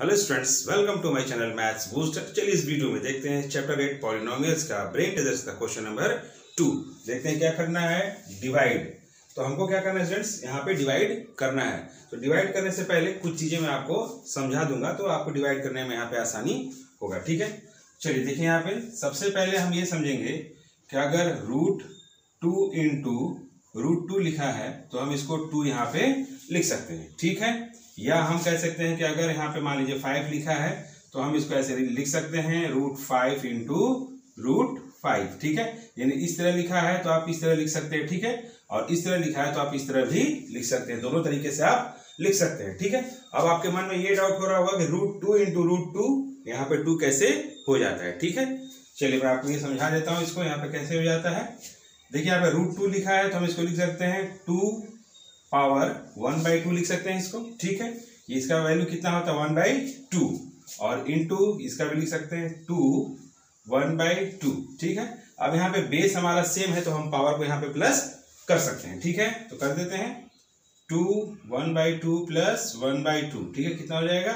Hello students welcome to my channel maths booster चलिए इस वीडियो में देखते हैं चैप्टर एट पॉलिनोमियल्स का ब्रेन टेजर्स का क्वेश्चन नंबर टू देखते हैं क्या करना है? डिवाइड तो हमको क्या करना है स्टूडेंट्स यहाँ पे डिवाइड करना है। तो डिवाइड करने से पहले कुछ चीज़ें मैं आपको समझा दूँगा तो आपको डिवाइड करने में यहाँ पे आसानी होगा, ठीक है? चलिए देखिए यहाँ पे। सबसे पहले हम ये समझेंगे कि अगर रूट टू लिखा है तो हम इसको टू यहाँ पे लिख सकते हैं। ठीक है? या हम कह सकते हैं कि अगर यहाँ पे मान लीजिए फाइव लिखा है तो हम इसको ऐसे लिख सकते हैं root five into root five ठीक है? यानी इस तरह लिखा है तो आप इस तरह लिख सकते हैं, ठीक है? और इस तरह लिखा है तो आप इस तरह भी लिख सकते हैं। दोनों तरीके से आप लिख सकते हैं, ठीक है? अब आपके मन में ये डाउट हो रहा होगा कि root two into root two यहाँ पे टू कैसे हो जाता है, ठीक है? चलिए मैं आपको ये समझा देता हूँ इसको, यहाँ पे कैसे हो जाता है? देखिए यहाँ पे रूट टू लिखा है तो हम इसको लिख सकते हैं two power one by two लिख सकते हैं इसको, ठीक है? इसका वैल्यू कितना होता है? One by two. और इन टू इसका भी लिख सकते हैं टू, वन बाई टू, ठीक है? अब यहाँ पे बेस हमारा सेम है तो हम पावर को यहाँ पे प्लस कर सकते हैं, ठीक है? तो कर देते हैं। Two, one by two plus one by two, ठीक है? कितना हो जाएगा?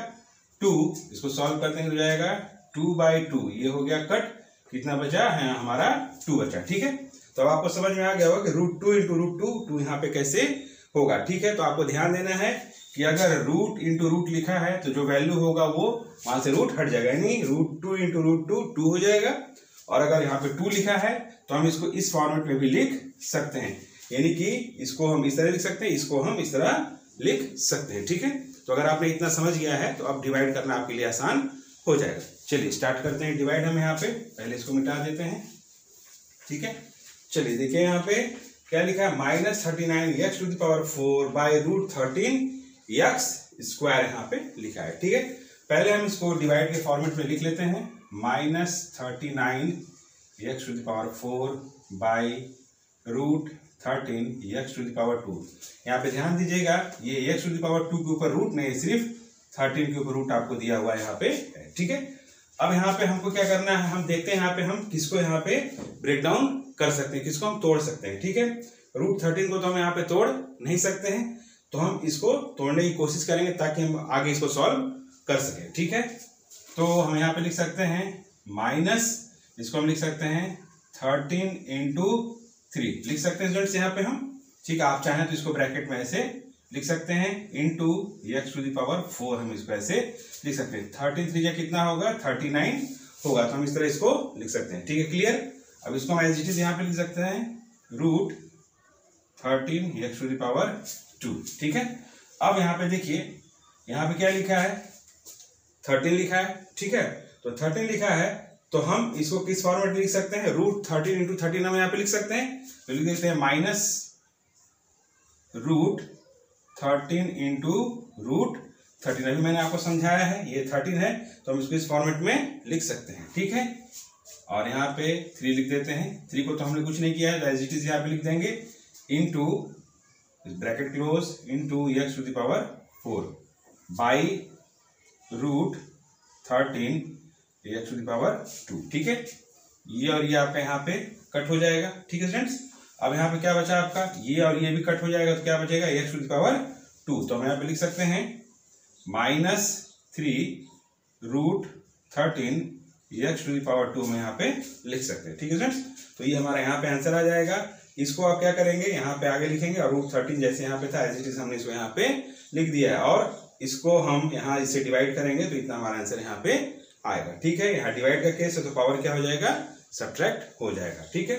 टू। इसको सॉल्व करते हैं हो जाएगा टू बाई टू। ये हो गया कट कितना बचा? है, हमारा टू बचा, ठीक है? तो अब आपको समझ में आ गया होगा कि root two into root two two यहाँ पे कैसे होगा, ठीक है? तो आपको ध्यान देना है कि अगर रूट इंटू रूट लिखा है तो जो वैल्यू होगा वो वहाँ से रूट हट जाएगा, यानी root two into root two two हो जाएगा। और अगर यहाँ पे टू लिखा है तो हम इसको इस फॉर्मेट में भी लिख सकते हैं। यानी कि इसको हम इस तरह लिख सकते हैं, इसको हम इस तरह लिख सकते हैं, ठीक है? तो अगर आपने इतना समझ गया है तो अब डिवाइड करना आपके लिए आसान हो जाएगा। चलिए स्टार्ट करते हैं डिवाइड हम यहाँ पे। पहले इसको मिटा देते हैं, ठीक है? चलिए, देखिए यहाँ पे क्या लिखा है? Minus thirty nine x to the power four by root thirteen x square यहाँ पे लिखा है, ठीक है? पहले हम इसको डिवाइड के फॉर्मेट में लिख लेते हैं। Minus thirty nine x to the power four by root thirteen x to the power two. यहाँ पे ध्यान दीजिएगा, ये एक्स टू दावर टू के ऊपर रूट नहीं, सिर्फ़ थर्टीन के ऊपर रूट आपको दिया हुआ है यहाँ पे, ठीक है? अब यहाँ पे हमको क्या करना है, हम देखते हैं यहाँ पे हम किसको यहाँ पे ब्रेक डाउन कर सकते हैं, किसको हम तोड़ सकते हैं, ठीक है? रूट थर्टीन को तो हम यहाँ पे तोड़ नहीं सकते हैं तो हम इसको तोड़ने की कोशिश करेंगे ताकि हम आगे इसको सॉल्व कर सकें, ठीक है? तो हम यहाँ पे लिख सकते हैं माइनस इसको हम लिख सकते हैं थर्टीन इंटू थ्री लिख सकते हैं स्टूडेंट्स यहाँ पे हम, ठीक है? आप चाहें तो इसको ब्रैकेट में ऐसे लिख सकते हैं into x to the power four हम इसको ऐसे लिख सकते हैं। थर्टीन थ्री या कितना होगा? थर्टी नाइन होगा। तो हम इस तरह इसको लिख सकते हैं। ठीक है क्लियर अब इसको हम एज इट इज़ यहाँ पे लिख सकते हैं। Root thirteen x to the power two ठीक है? अब यहाँ पे देखिए, यहाँ पे क्या लिखा है? थर्टीन लिखा है। ठीक है? तो थर्टीन लिखा है तो हम इसको किस फॉर्मेट में लिख सकते हैं? रूट थर्टीन इंटू थर्टीन हम यहाँ पे लिख सकते हैं। तो लिख देते हैं minus root thirteen into root thirteen अभी मैंने आपको समझाया है, ये थर्टीन है तो हम इसको इस फॉर्मेट में लिख सकते हैं, ठीक है? और यहाँ पे थ्री लिख देते हैं। थ्री को तो हमने कुछ नहीं किया है एज इज़ यहाँ पे लिख देंगे। Into bracket close into x to the power four by root thirteen x to the power two ठीक है? ये और ये आपका यहाँ पे कट हो जाएगा, ठीक है स्टूडेंट्स अब यहाँ पे क्या बचा आपका? ये और ये भी कट हो जाएगा तो क्या बचेगा? एक्स टू दावर टू तो हम यहाँ पे लिख सकते हैं minus three root thirteen x to the power two में यहाँ पे लिख सकते हैं। ठीक है स्टूडेंट्स तो ये हमारा यहाँ पे आंसर आ जाएगा। इसको आप क्या करेंगे? यहाँ पे आगे लिखेंगे और रूट थर्टीन जैसे यहाँ पे था एज इट इज़ हमने इसको यहाँ पे लिख दिया है। और इसको हम यहाँ इससे डिवाइड करेंगे तो इतना हमारा आंसर यहाँ पे आएगा। ठीक है? यहाँ डिवाइड करके है तो पावर क्या हो जाएगा? सब्ट्रैक्ट हो जाएगा। ठीक है?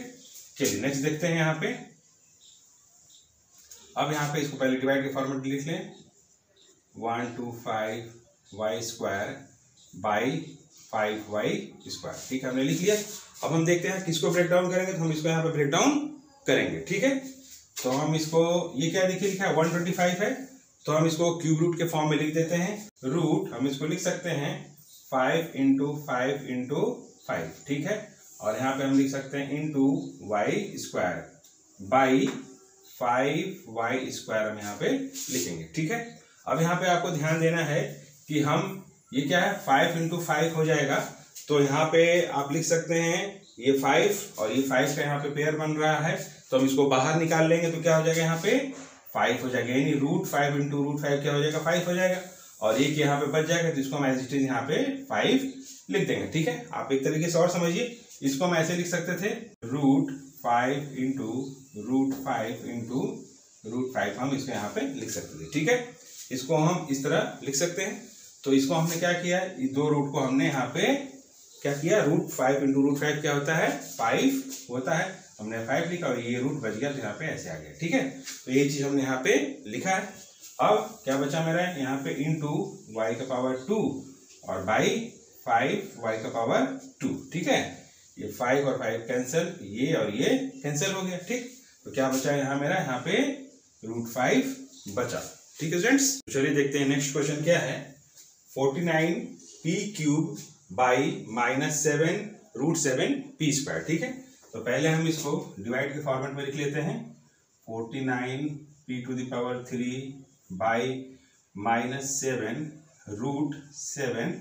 चलिए नेक्स्ट देखते हैं यहाँ पे। अब यहाँ पे इसको पहले डिवाइड के फॉर्मेट लिख लें। One two five y square by five y square ठीक है, हमने लिख लिया। अब हम देखते हैं किसको ब्रेक डाउन करेंगे तो हम इसको यहाँ पे ब्रेक डाउन करेंगे, ठीक है? तो हम इसको, ये क्या देखिए लिखा है? वन ट्वेंटी फाइव है। तो हम इसको क्यूब रूट के फॉर्म में लिख देते हैं। रूट हम इसको लिख सकते हैं five into five into five ठीक है? और यहाँ पे हम लिख सकते हैं into y square by five y square हम यहाँ पे लिखेंगे, ठीक है? अब यहाँ पे आपको ध्यान देना है कि हम, ये क्या है? फाइव इंटू फाइव हो जाएगा। तो यहाँ पे आप लिख सकते हैं ये फाइव और ये फाइव का यहाँ पे पेयर बन रहा है। तो हम इसको बाहर निकाल लेंगे तो क्या हो जाएगा यहाँ पे? फाइव हो जाएगा। यानी root five into root five क्या हो जाएगा? फाइव हो जाएगा। और एक यहाँ पे बच जाएगा तो इसको हम एज इट इज़ यहाँ पे फाइव लिख देंगे, ठीक है? आप एक तरीके से और समझिए। इसको हम ऐसे लिख सकते थे root five into root five into root five हम इसको यहाँ पे लिख सकते थे, ठीक है? इसको हम इस तरह लिख सकते हैं। तो इसको हमने क्या किया? इस दो रूट को हमने यहाँ पे क्या किया? Root five into root five क्या होता है? फाइव होता है। हमने फाइव लिखा और ये रूट बच गया तो यहाँ पे ऐसे आ गया, ठीक है? तो ये चीज़ हमने यहाँ पे लिखा है। अब क्या बचा मेरा है? यहाँ पे इंटू वाई का पावर टू और बाई फाइव वाई का पावर टू ठीक है? ये फाइव और फाइव कैंसिल ये और ये कैंसिल हो गया, ठीक? तो क्या बचा यहाँ मेरा? यहाँ पे रूट फाइव बचा। ठीक है स्टूडेंट्स तो चलिए देखते हैं नेक्स्ट क्वेश्चन क्या है? Forty nine p cube by minus seven root seven p square ठीक है? तो पहले हम इसको डिवाइड के फॉर्मेट में लिख लेते हैं। Forty nine p to the power three by minus seven root seven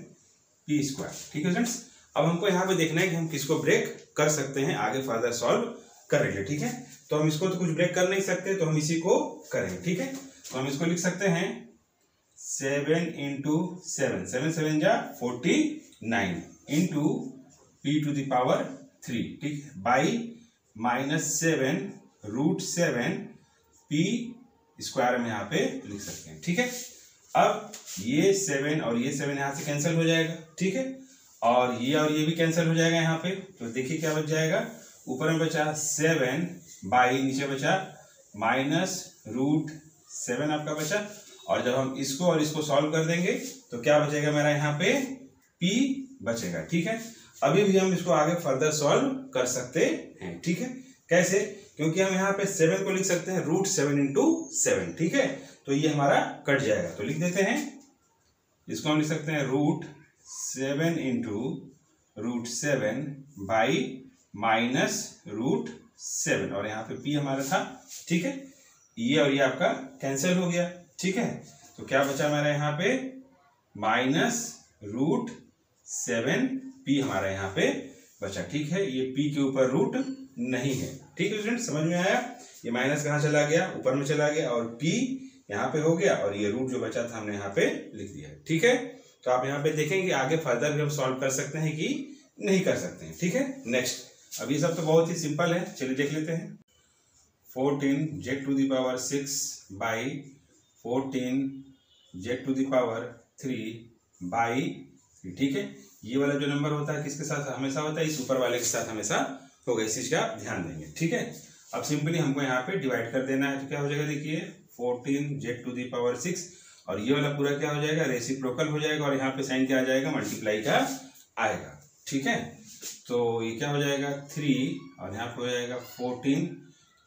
p square ठीक है फ्रेंड्स अब हमको यहाँ पे देखना है कि हम किसको ब्रेक कर सकते हैं, आगे फर्दर सॉल्व करेंगे, ठीक है? तो हम इसको तो कुछ ब्रेक कर नहीं सकते तो हम इसी को करेंगे, ठीक है? तो हम इसको लिख सकते हैं seven into seven seven seven जा forty nine into p to the power three ठीक है? By minus seven root seven p square में यहाँ पे लिख सकते हैं, ठीक है? अब ये सेवन और ये सेवन यहाँ से कैंसिल हो जाएगा, ठीक है? और ये और ये भी कैंसिल हो जाएगा यहाँ पे। तो देखिए क्या बच जाएगा। ऊपर में बचा सेवन बाई, नीचे बचा माइनस रूट सेवन आपका बचा। और जब हम इसको और इसको सॉल्व कर देंगे तो क्या बचेगा मेरा यहाँ पे? पी बचेगा, ठीक है? अभी भी हम इसको आगे फर्दर सॉल्व कर सकते हैं, ठीक है? कैसे? क्योंकि हम यहाँ पे सेवन को लिख सकते हैं रूट सेवन इंटू सेवन ठीक है? तो ये हमारा कट जाएगा। तो लिख देते हैं। इसको हम लिख सकते हैं root seven into root seven by minus root seven और यहाँ पे पी हमारा था, ठीक है? ये और ये आपका कैंसिल हो गया, ठीक है? तो क्या बचा हमारा यहाँ पे? माइनस रूट सेवन पी हमारा यहाँ पे बचा, ठीक है? ये पी के ऊपर रूट नहीं है, ठीक है स्टूडेंट समझ में आया? ये माइनस कहाँ चला गया? ऊपर में चला गया और पी यहाँ पे हो गया और ये रूट जो बचा था हमने यहाँ पे लिख दिया, ठीक है? तो आप यहाँ पे देखेंगे आगे फर्दर भी हम सॉल्व कर सकते हैं कि नहीं कर सकते हैं। ठीक है? नेक्स्ट अब ये सब तो बहुत ही सिंपल है। चलिए देख लेते हैं। Fourteen z to the power six by fourteen z to the power three by ठीक है? ये वाला जो नंबर होता है किसके साथ हमेशा होता है? इस ऊपर वाले के साथ हमेशा होगा। इस चीज़ का ध्यान देंगे। ठीक है? अब सिंपली हमको यहाँ पे डिवाइड कर देना है। तो क्या हो जाएगा देखिए? Fourteen z to the power six और ये वाला पूरा क्या हो जाएगा? रेसिप्रोकल हो जाएगा और यहाँ पे साइन क्या आ जाएगा? मल्टीप्लाई का आएगा। ठीक है? तो ये क्या हो जाएगा? थ्री और यहाँ पे हो जाएगा fourteen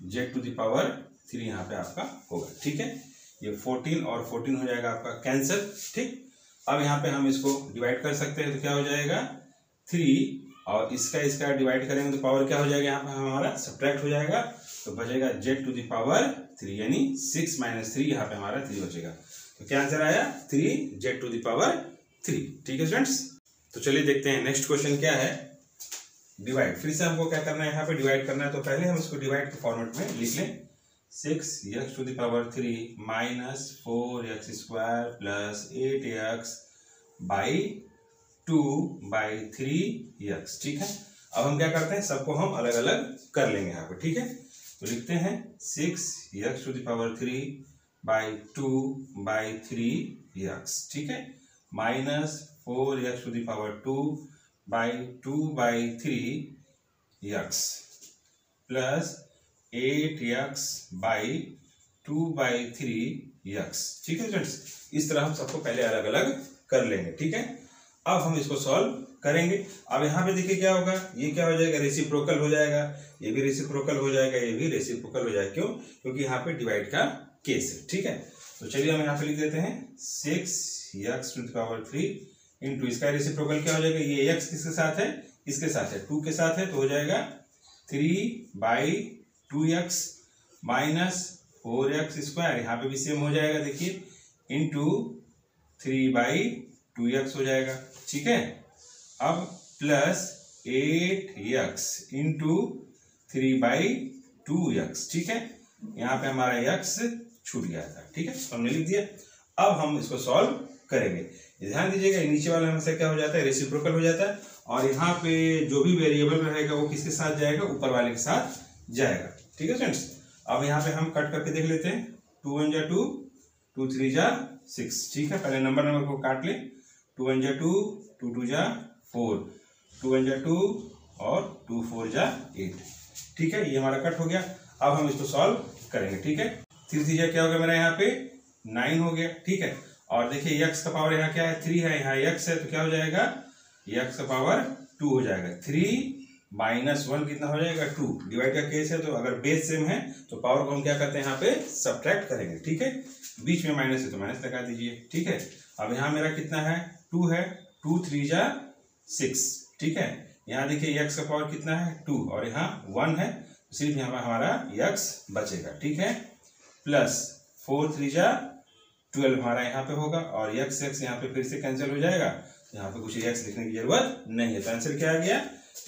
z to the power three यहाँ पे आपका होगा। ठीक है? ये फोर्टीन और फोर्टीन हो जाएगा आपका कैंसर ठीक? अब यहाँ पे हम इसको डिवाइड कर सकते हैं तो क्या हो जाएगा? थ्री और इसका इसका डिवाइड करेंगे तो पावर क्या हो जाएगा? यहाँ पे हमारा सब्ट्रैक्ट हो जाएगा। तो बचेगा z to the power three यानी सिक्स माइनस थ्री यहाँ पे हमारा थ्री बचेगा। तो क्या आंसर आया? Three z to the power three ठीक है स्टूडेंट्स तो चलिए देखते हैं नेक्स्ट क्वेश्चन क्या है? डिवाइड फिर से हमको क्या करना है? यहाँ पे डिवाइड करना है तो पहले हम इसको डिवाइड के फॉर्मेट में लिख लें। Six x to the power three minus four x square plus eight x by two by three x ठीक है? अब हम क्या करते हैं? सबको हम अलग अलग कर लेंगे यहाँ पे। ठीक है? तो लिखते हैं six x to the power three by two by three x ठीक है? Minus four x to the power two by two by three x plus eight x by two by three x ठीक है friends इस तरह हम सबको पहले अलग अलग कर लेंगे, ठीक है? अब हम इसको सॉल्व करेंगे। अब यहाँ पे देखिए क्या होगा? ये क्या हो जाएगा? रेसिप्रोकल हो जाएगा। ये भी रेसिप्रोकल हो जाएगा, ये भी रेसिप्रोकल हो जाएगा। क्यों? क्योंकि यहाँ पे डिवाइड का केस है, ठीक है? तो चलिए हम यहाँ पे लिख देते हैं six x to the power three into इसका रेसिप्रोकल क्या हो जाएगा? ये एक्स किसके साथ है? इसके साथ है? टू के साथ है तो हो जाएगा three by two x minus four x square यहाँ पे भी सेम हो जाएगा, देखिए into three by two x हो जाएगा, ठीक है? अब plus eight x into three by two x ठीक है? यहाँ पे हमारा एक्स छूट गया था, ठीक है? हमने लिख दिया। अब हम इसको सॉल्व करेंगे। ध्यान दीजिएगा नीचे वाला हमेशा क्या हो जाता है? रेसिप्रोकल हो जाता है। और यहाँ पे जो भी वेरिएबल रहेगा, वो किसके साथ जाएगा? ऊपर वाले के साथ जाएगा। ठीक है फ्रेंड्स अब यहाँ पे हम कट करके देख लेते हैं। टू वन जा टू टू थ्री जा सिक्स ठीक है, पहले नंबर नंबर को काट ले। टू वन जा टू टू टू जा फोर टू वन जा टू और टू फोर जा एट ठीक है, ये हमारा कट हो गया। अब हम इसको सॉल्व करेंगे, ठीक है? थ्री थ्री क्या हो गया मेरा यहाँ पे? नाइन हो गया, ठीक है? और देखिए, यक्स का पावर यहाँ क्या है? थ्री है, यहाँ यक्स है तो क्या हो जाएगा? यक्स का पावर टू हो जाएगा। थ्री माइनस वन कितना हो जाएगा? टू डिवाइड का केस है तो अगर बेस सेम है तो पावर को हम क्या करते हैं यहाँ पे? सब्ट्रैक्ट करेंगे, ठीक है? बीच में माइनस है तो माइनस लगा दीजिए, ठीक है? अब यहाँ मेरा कितना है? टू है टू थ्री जा सिक्स ठीक है? यहाँ देखिए, यक्स का पावर कितना है? टू और यहाँ वन है सिर्फ़ यहाँ पर हमारा यक्स बचेगा, ठीक है? प्लस फोर थ्री जा ट्वेल्व हमारा यहाँ पे होगा और एक्स एक्स यहाँ पे फिर से कैंसिल हो जाएगा। यहाँ पे कुछ एक्स लिखने की ज़रूरत नहीं है। तो आंसर क्या आ गया?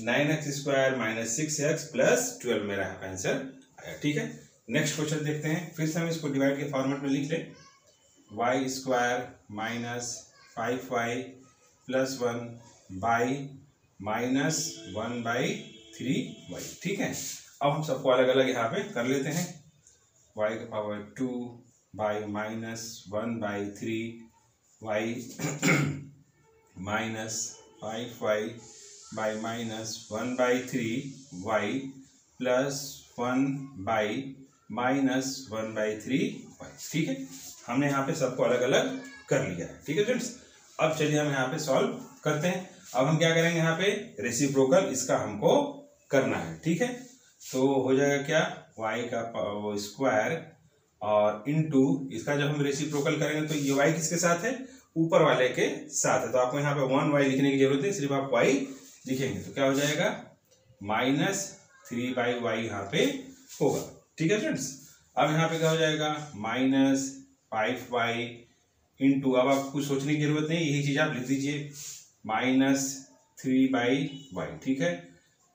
Nine x square minus six x plus twelve मेरा आंसर आया। ठीक है? नेक्स्ट क्वेश्चन देखते हैं। फिर से हम इसको डिवाइड के फॉर्मेट में लिख लें। Y square minus five y plus one by minus one by three y ठीक है? अब हम सबको अलग अलग यहाँ पे कर लेते हैं। वाई का power two by minus one by three y minus five y by minus one by three y plus one by minus one by three y ठीक है? हमने यहाँ पे सबको अलग अलग कर लिया है। ठीक है फ्रेंड्स अब चलिए हम यहाँ पे सॉल्व करते हैं। अब हम क्या करेंगे यहाँ पे? रेसिप्रोकल इसका हमको करना है। ठीक है? तो हो जाएगा क्या? वाई का स्क्वायर और इनटू इसका जब हम रेसिप्रोकल करेंगे तो ये वाई किसके साथ है? ऊपर वाले के साथ है। तो आपको यहाँ पे वन वाई लिखने की ज़रूरत है, सिर्फ़ आप वाई लिखेंगे। तो क्या हो जाएगा? माइनस थ्री बाई वाई यहाँ पे होगा। ठीक है फ्रेंड्स अब यहाँ पे क्या हो जाएगा? माइनस फाइव वाई इंटू अब आपको सोचने की ज़रूरत नहीं, यही चीज़ आप लिख दीजिए। माइनस थ्री बाई वाई ठीक है?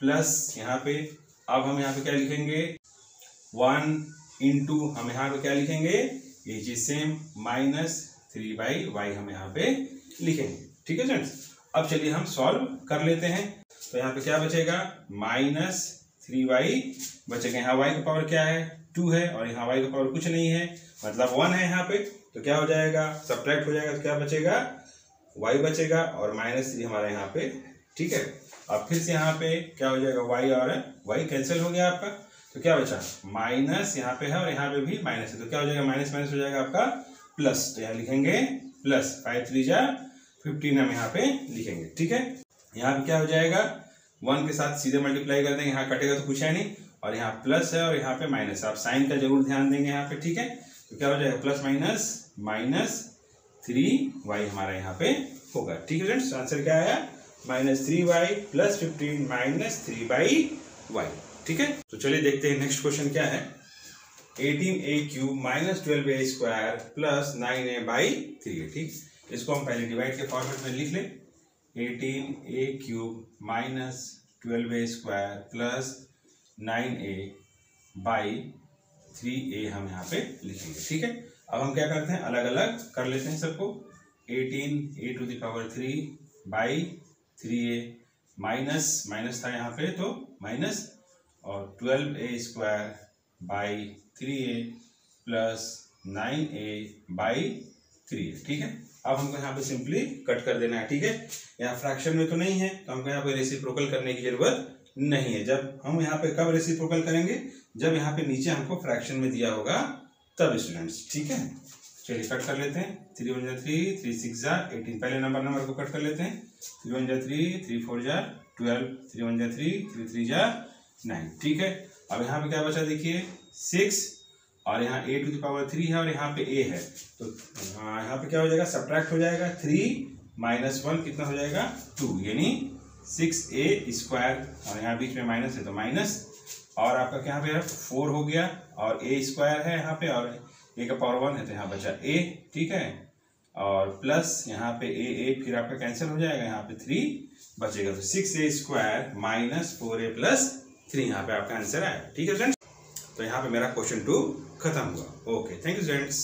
प्लस यहाँ पे, अब हम यहाँ पे क्या लिखेंगे? वन इंटू हम यहाँ पे क्या लिखेंगे? ये चीज़ same minus three by y हम यहाँ पे लिखेंगे। ठीक है फ्रेंड्स अब चलिए हम सॉल्व कर लेते हैं। तो यहाँ पे क्या बचेगा? माइनस थ्री वाई बचेगा। यहाँ वाई का पावर क्या है? टू है और यहाँ वाई का पावर कुछ नहीं है। मतलब वन है यहाँ पे। तो क्या हो जाएगा? सब्ट्रैक्ट हो जाएगा तो क्या बचेगा? वाई बचेगा और माइनस थ्री हमारा यहाँ पे। ठीक है? अब फिर से यहाँ पे क्या हो जाएगा? वाई और वाई कैंसिल हो गया आपका। तो क्या बचा? माइनस यहाँ पे है और यहाँ पे भी माइनस है। तो क्या हो जाएगा? माइनस माइनस हो जाएगा आपका प्लस। तो यहाँ लिखेंगे प्लस। फाइव थ्री जा फिफ्टीन हम यहाँ पे लिखेंगे। ठीक है? यहाँ पे क्या हो जाएगा? वन के साथ सीधे मल्टीप्लाई कर देंगे। यहाँ कटेगा तो कुछ है नहीं। और यहाँ प्लस है और यहाँ पे माइनस आप साइन का ज़रूर ध्यान देंगे यहाँ पे। ठीक है? तो क्या हो जाएगा? Plus, minus minus three y हमारा यहाँ पे होगा। ठीक है फ्रेंड्स? आंसर क्या आया? Minus three y plus fifteen minus three by y. ठीक है? तो चलिए देखते हैं नेक्स्ट क्वेश्चन क्या है? Eighteen a cube minus twelve a square plus nine a by three a ठीक? इसको हम पहले डिवाइड के फॉर्मेट में लिख लें। Eighteen a cube minus twelve a square plus nine a by three a हम यहाँ पे लिखेंगे, ठीक है? अब हम क्या करते हैं? अलग अलग कर लेते हैं सबको। Eighteen a to the power three by three a minus minus था यहाँ पे तो माइनस और twelve a square by three a plus nine a by three a ठीक है? अब हमको यहाँ पे सिंपली कट कर देना है, ठीक है? यहाँ फ्रैक्शन में तो नहीं है तो हमको यहाँ पे रेसिप्रोकल करने की ज़रूरत नहीं है। जब हम यहाँ पे कब रेसिप्रोकल करेंगे? जब यहाँ पे नीचे हमको फ्रैक्शन में दिया होगा, तब स्टूडेंट्स ठीक है? चलिए कट कर लेते हैं। थ्री वन जा थ्री थ्री सिक्स जा एटीन पहले नंबर नंबर को कट कर लेते हैं। थ्री वन जा थ्री थ्री फोर जा ट्वेल्व थ्री वन जा थ्री थ्री थ्री जा नाइन ठीक है? अब यहाँ पे क्या बचा देखिए? सिक्स और यहाँ ए टू दावर थ्री है और यहाँ पे ए है। तो हाँ, यहाँ पे क्या हो जाएगा? सब्ट्रैक्ट हो जाएगा थ्री माइनस वन कितना हो जाएगा? टू यानी सिक्स ए स्क्वायर और यहाँ बीच में माइनस है तो माइनस और आपका क्या पे फोर हो गया और ए स्क्वायर है यहाँ पे और ए का पावर वन है तो यहाँ बचा ए ठीक है? और प्लस यहाँ पे ए ए फिर आपका कैंसिल हो जाएगा यहाँ पे थ्री बचेगा। तो six a square minus four a plus three यहाँ पे आपका आंसर आया ठीक है फ्रेंड्स तो यहाँ पे मेरा क्वेश्चन टू खत्म हुआ। Okay thank you friends